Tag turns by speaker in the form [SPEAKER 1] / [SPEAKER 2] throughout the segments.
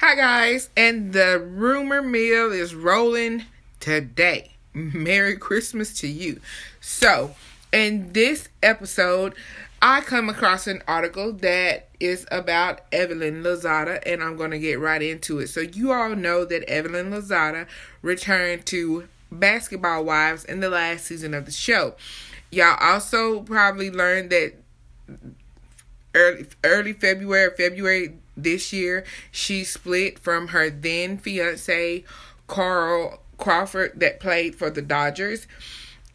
[SPEAKER 1] Hi, guys, and the rumor mill is rolling today. Merry Christmas to you. So, in this episode, I come across an article that is about Evelyn Lozada, and I'm going to get right into it. So, you all know that Evelyn Lozada returned to Basketball Wives in the last season of the show. Y'all also probably learned that early early February, February this year, she split from her then fiance Carl Crawford that played for the Dodgers.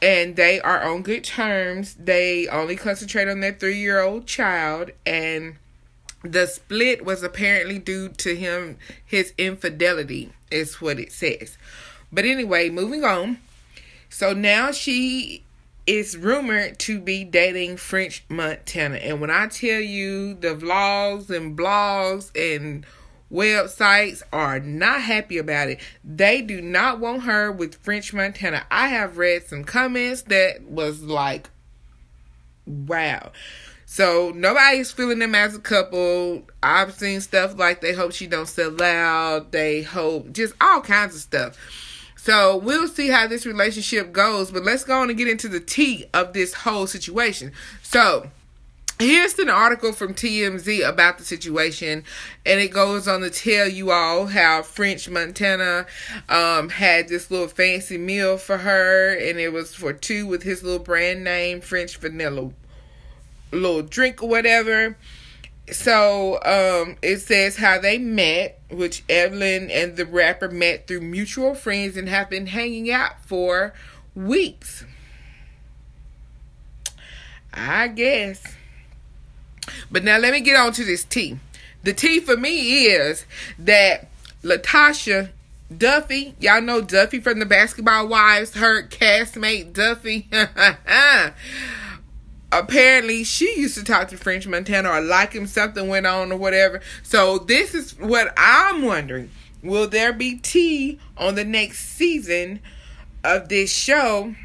[SPEAKER 1] And they are on good terms. They only concentrate on their three year old child. And the split was apparently due to him, his infidelity, is what it says. But anyway, moving on. So now she is rumored to be dating French Montana. And when I tell you the vlogs and blogs and websites are not happy about it, they do not want her with French Montana. I have read some comments that was like, wow. So nobody's feeling them as a couple. I've seen stuff like they hope she don't sell out. They hope just all kinds of stuff. So we'll see how this relationship goes, but let's go on and get into the tea of this whole situation. So here's an article from TMZ about the situation, and it goes on to tell you all how French Montana um, had this little fancy meal for her, and it was for two with his little brand name French vanilla little drink or whatever so um it says how they met which evelyn and the rapper met through mutual friends and have been hanging out for weeks. I guess. But now let me get on to this tea the tea for me is that Lotasha Duffey y'all know Duffey from the basketball wives her castmate Duffey apparently she used to talk to French Montana or like him, something went on or whatever. So this is what I'm wondering. Will there be tea on the next season of this show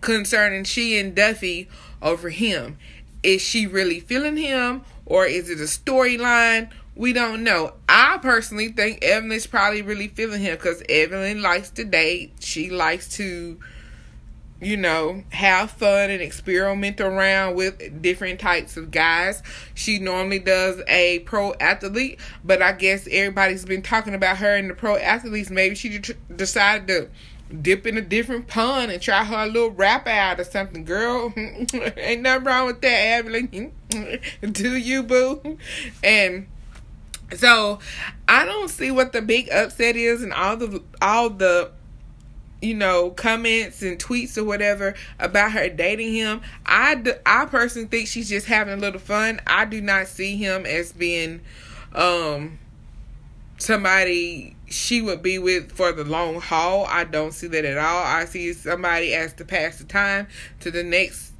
[SPEAKER 1] concerning she and Duffey over him? Is she really feeling him or is it a storyline? We don't know. I personally think Evelyn's probably really feeling him because Evelyn likes to date. She likes to you know, have fun and experiment around with different types of guys. She normally does a pro athlete, but I guess everybody's been talking about her and the pro athletes. Maybe she decided to dip in a different pond and try her little rap out or something. Girl, ain't nothing wrong with that, Evelyn. Do you, boo? And so I don't see what the big upset is and all the all the you know, comments and tweets or whatever about her dating him. I, I personally think she's just having a little fun. I do not see him as being um somebody she would be with for the long haul. I don't see that at all. I see somebody as to pass the time to the next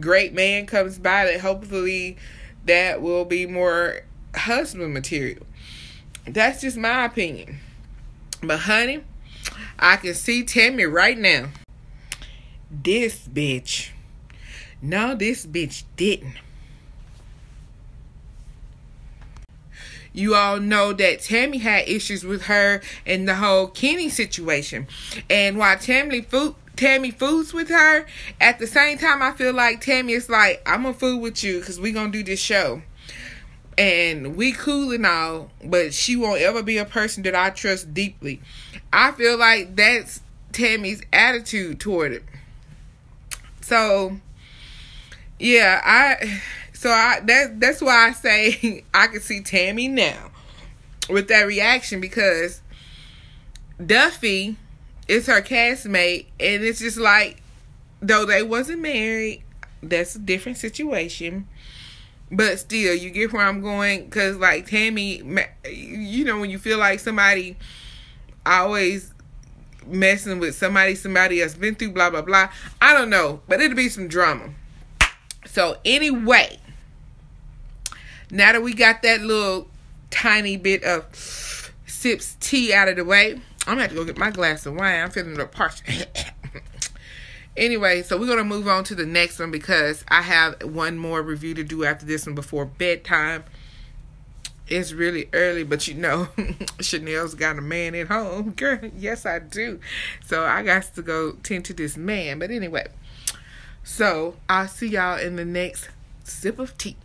[SPEAKER 1] great man comes by that hopefully that will be more husband material. That's just my opinion. But honey, I can see Tami right now. This bitch. No, this bitch didn't. You all know that Tami had issues with her and the whole Kenny situation. And while Tami food Tami foods with her, at the same time I feel like Tami is like, I'm gonna fool with you because we gonna do this show and we cool and all, but she won't ever be a person that I trust deeply. I feel like that's Tami's attitude toward it. So, yeah, I so I that that's why I say I can see Tami now with that reaction because Duffey is her castmate and it's just like though they wasn't married, that's a different situation but still, you get where I'm going because, like Tami, you know, when you feel like somebody always messing with somebody, somebody has been through blah blah blah. I don't know, but it'll be some drama. So anyway, now that we got that little tiny bit of sips tea out of the way, I'm gonna have to go get my glass of wine. I'm feeling a little parched. Anyway, so we're going to move on to the next one because I have one more review to do after this one before bedtime. It's really early, but you know, Chanel's got a man at home. Girl, yes, I do. So I got to go tend to this man. But anyway, so I'll see y'all in the next sip of tea.